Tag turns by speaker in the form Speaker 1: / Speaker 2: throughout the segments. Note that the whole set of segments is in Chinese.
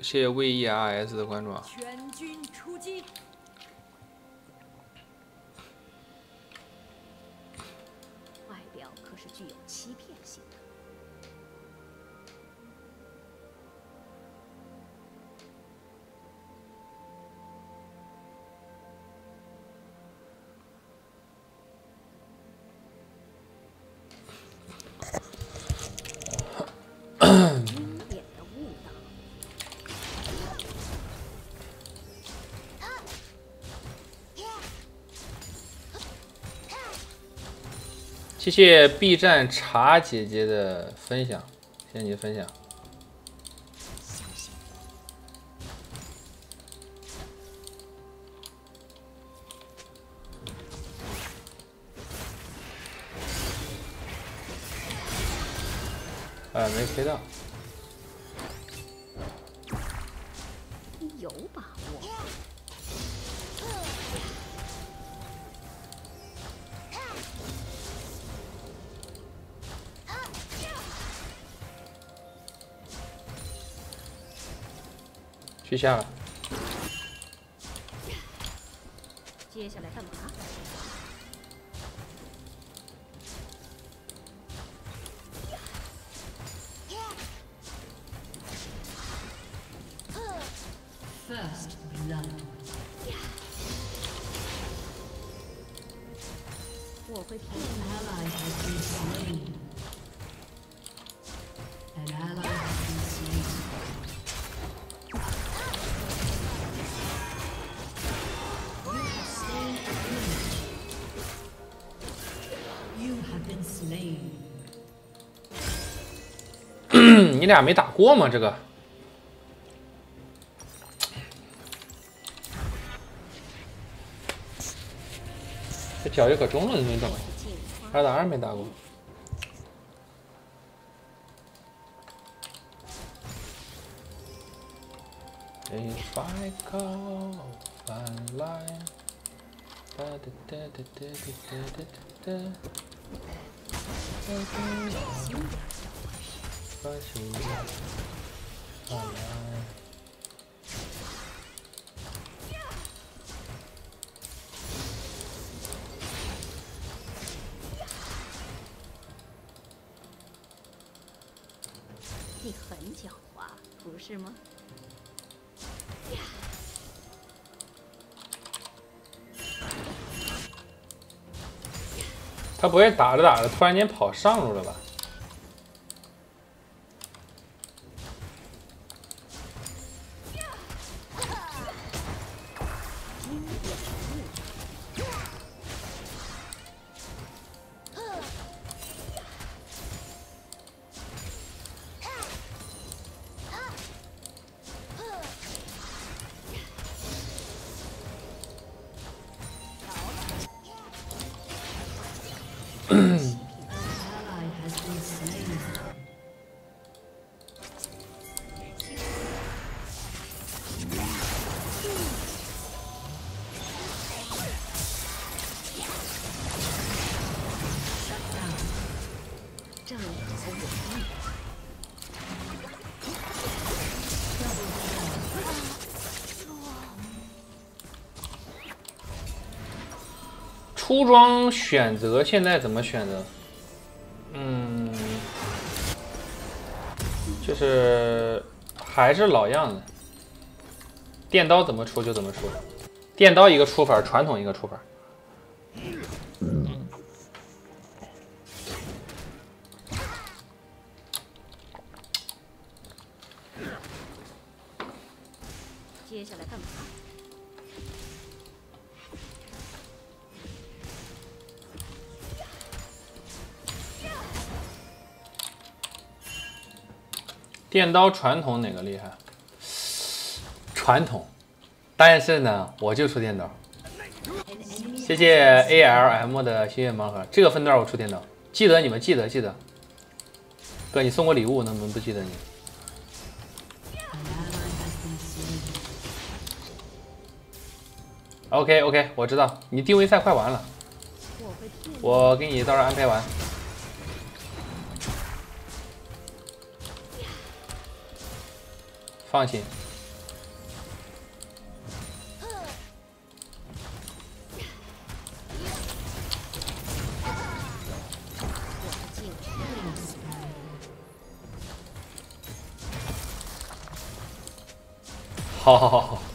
Speaker 1: 谢谢 V E R S 的关注啊。谢谢 B 站茶姐姐的分享，谢谢你的分享。啊，没飞到，去下了。
Speaker 2: 接下来干嘛
Speaker 3: ？First blood.
Speaker 2: 我会你
Speaker 1: 俩没打过吗？这个这交易可中了，你怎么？二打二没打过。If I call 返来，哒哒哒哒哒哒哒哒哒。把心返来。
Speaker 2: 你很狡猾，不是吗？
Speaker 1: 他不会打着打着突然间跑上路了吧？出装选择现在怎么选择？嗯，就是还是老样子，电刀怎么出就怎么出，电刀一个出法，传统一个出法。
Speaker 2: 接下来干嘛？
Speaker 1: 电刀传统哪个厉害？传统，但是呢，我就出电刀。谢谢 A L M 的心愿盲盒，这个分段我出电刀，记得你们记得记得。哥，你送过礼物，能不能不记得你？OK OK，我知道你定位赛快完了，
Speaker 2: 我
Speaker 1: 给你到时候安排完。放心。好好好好。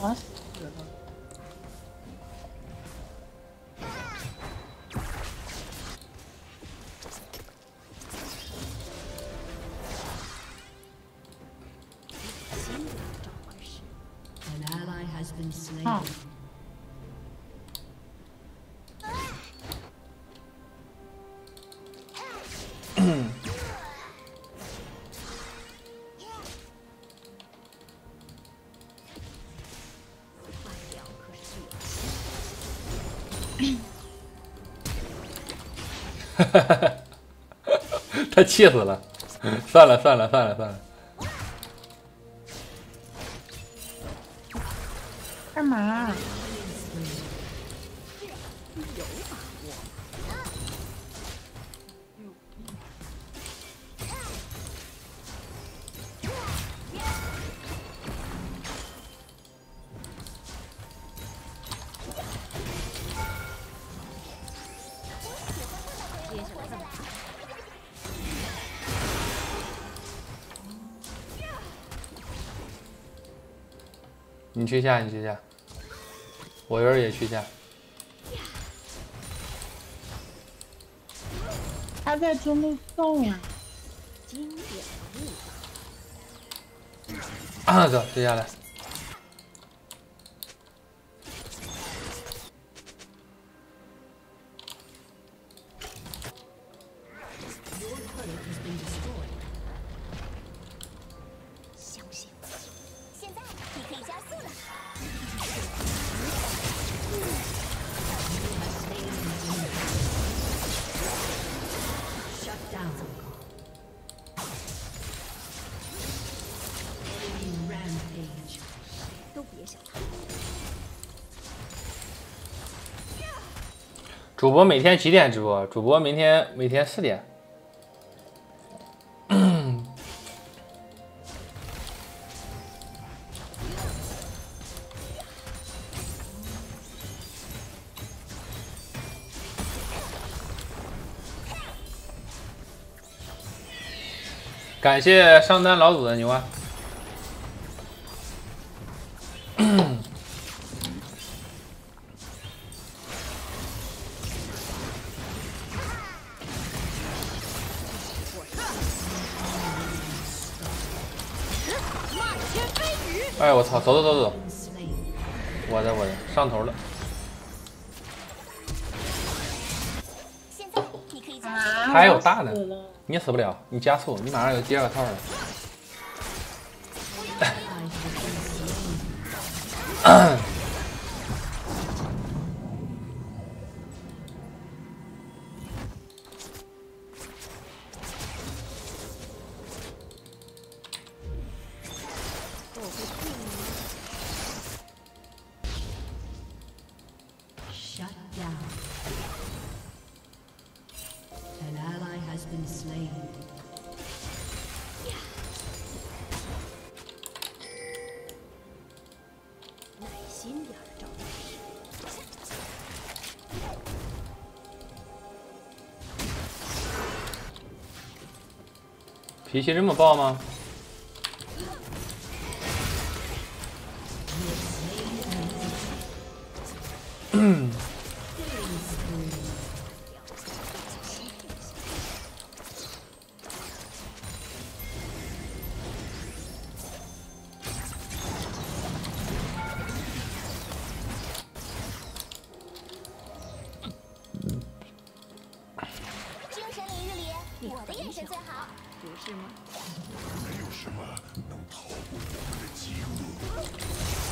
Speaker 4: 打
Speaker 1: 他气死了。算了算了算了算了，
Speaker 4: 干嘛？
Speaker 1: 去下，你去下，我一会儿也去下。
Speaker 4: 他在中路送啊。
Speaker 2: 经典的误导。
Speaker 1: 啊，走，接下来。主播每天几点直播？主播明天每天四点。感谢上单老祖的牛啊！哎，我操！走走走走.我的我的上头了。
Speaker 5: 现在你可以加速。
Speaker 4: 啊！
Speaker 1: 还有大的你死不了，你加速，你马上有第二个套了。
Speaker 3: Been slain.
Speaker 2: 耐心点儿，
Speaker 1: 脾气这么暴吗？
Speaker 5: 眼神最好。
Speaker 2: 不是吗？
Speaker 6: 没有什么能逃过我们的饥饿。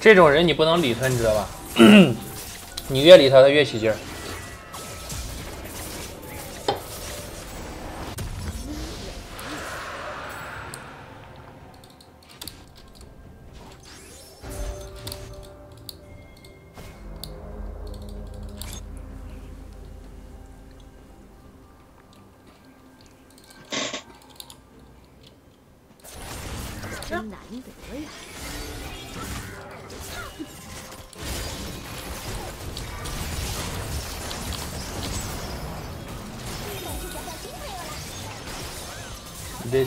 Speaker 1: 这种人你不能理他，你知道吧？你越理他，他越起劲儿。你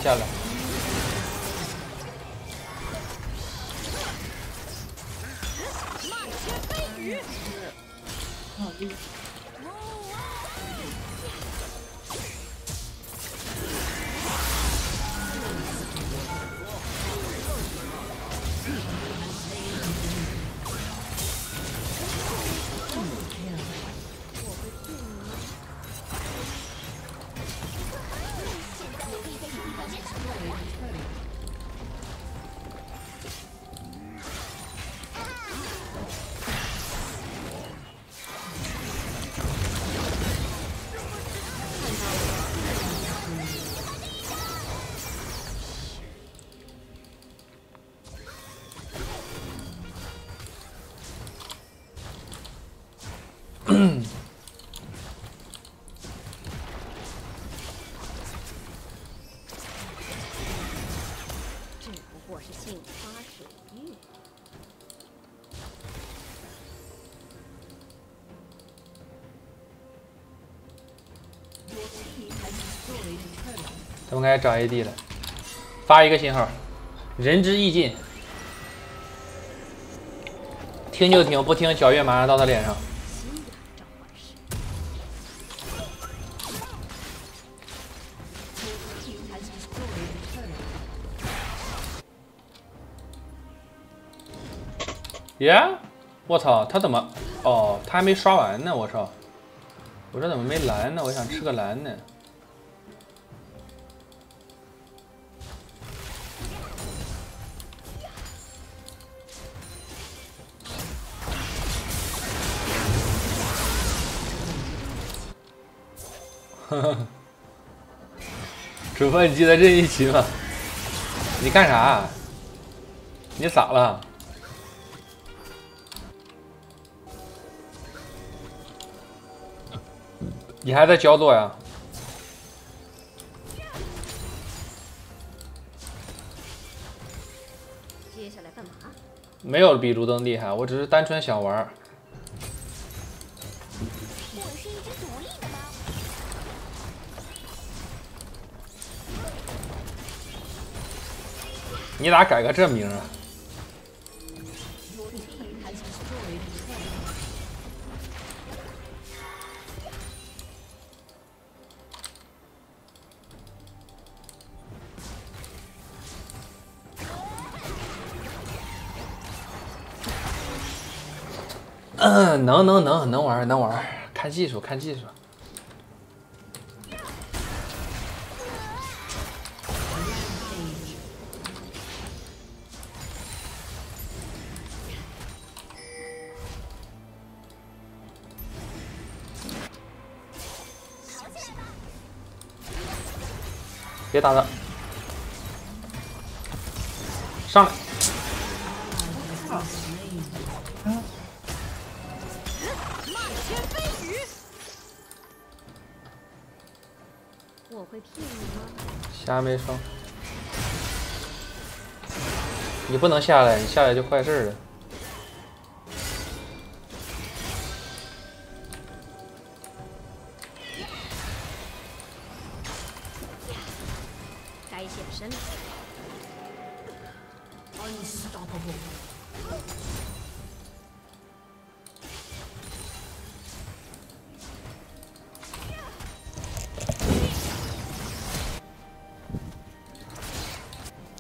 Speaker 1: 他们开始找 AD 了，发一个信号，人之义尽，听就听，不听皎月马上到他脸上。耶！我操，他怎么？哦，他还没刷完呢！我操！我这怎么没蓝呢？我想吃个蓝呢。呵呵，主播，你记得这一期吗？你干啥？你咋了？你还在焦作呀？
Speaker 2: 接下来干嘛？
Speaker 1: 没有比卢登厉害，我只是单纯想玩你咋改个这名啊？嗯，能能能能玩能玩，看技术看技术。打的！上来，
Speaker 2: 我会骗你吗？
Speaker 1: 瞎没声。你不能下来，你下来就坏事了。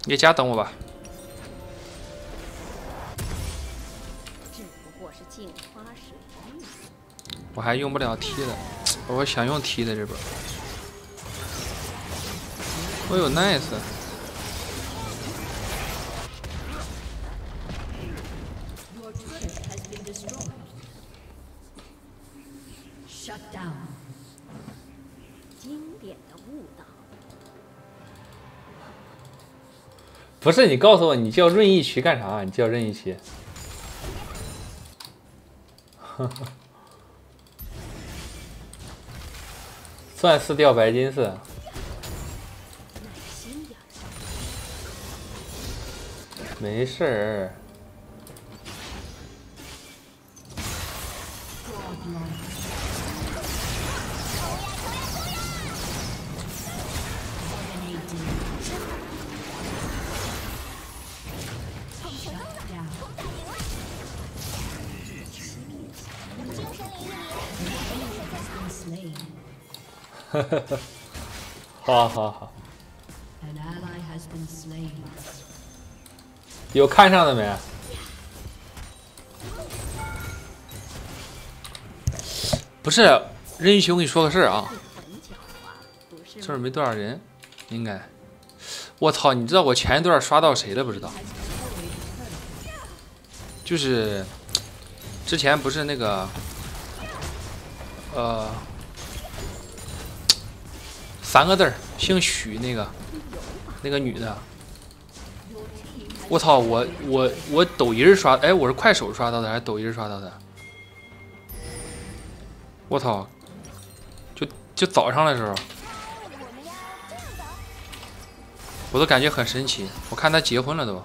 Speaker 1: 叶家等我吧。
Speaker 2: 只不过是镜花水。
Speaker 1: 我还用不了 T 的，我想用 T 的这边。我有 nice，不是你告诉我你叫润意渠干啥？你叫任意渠？钻石掉白金
Speaker 2: 是，
Speaker 1: 没事儿。好好好
Speaker 3: ，An ally has been slain.
Speaker 1: 有看上的没？不是任一雄，我跟你说个事儿啊？这儿没多少人，应该。我操！你知道我前一段刷到谁了不知道？就是之前不是那个，呃，三个字儿，姓许那个，那个女的。我操！我我我抖音刷，哎，我是快手刷到的还是抖音刷到的？我操！就就早上的时候，
Speaker 5: 我们要这样走。
Speaker 1: 我都感觉很神奇。我看他结婚了都。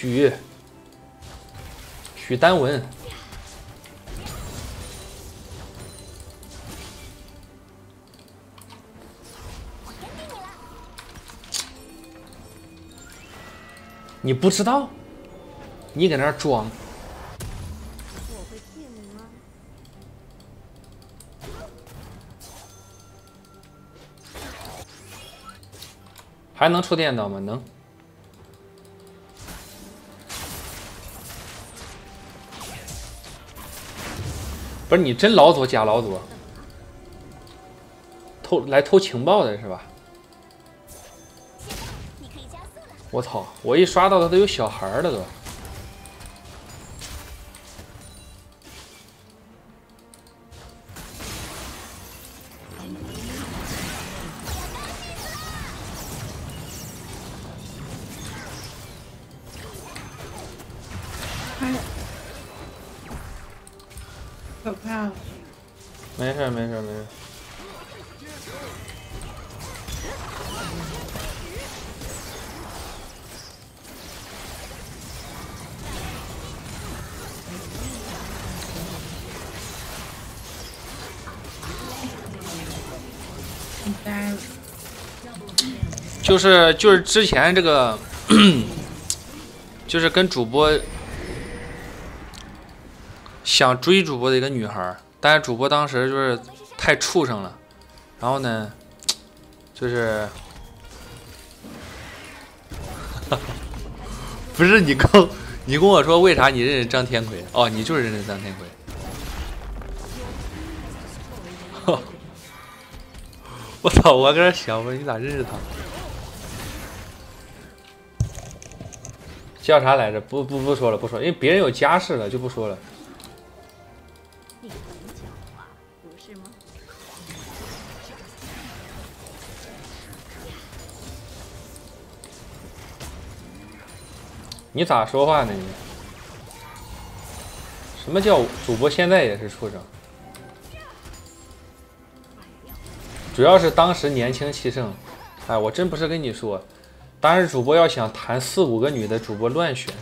Speaker 1: 许许丹文，你不知道？你搁那装？还能出电刀吗？能。不是你真老左假老左，偷来偷情报的是吧？我操！我一刷到他都有小孩了都。就是就是之前这个，就是跟主播想追主播的一个女孩儿，但是主播当时就是太畜生了，然后呢，就是，不是你跟你跟我说为啥你认识张天魁？哦，你就是认识张天魁。我操！我搁这想，我说你咋认识他？叫啥来着？不不不说了，不说，因为别人有家室了，就不说了。
Speaker 2: 你很狡猾，不是吗？
Speaker 1: 你咋说话呢你？什么叫主播现在也是畜生？主要是当时年轻气盛，哎，我真不是跟你说，当然主播要想谈四五个女的，主播乱选。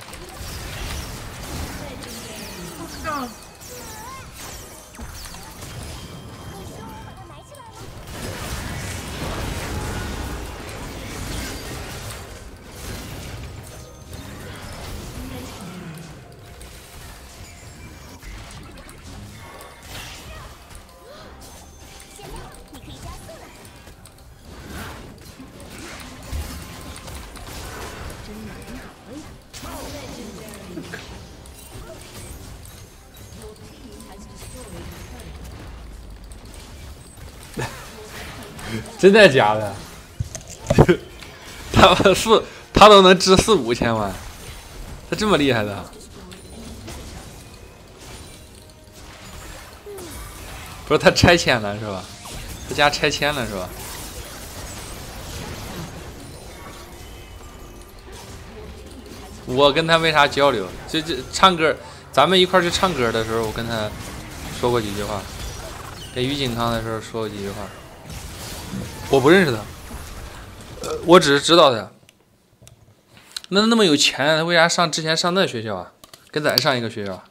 Speaker 1: 真的假的？他们四他都能值四五千万，他这么厉害的？不是他拆迁了是吧？他家拆迁了是吧？我跟他没啥交流，这这唱歌，咱们一块儿去唱歌的时候，我跟他说过几句话，给于景康的时候说过几句话。我不认识他，呃，我只是知道他。那那么有钱，他为啥上之前上那学校啊？跟咱上一个学校？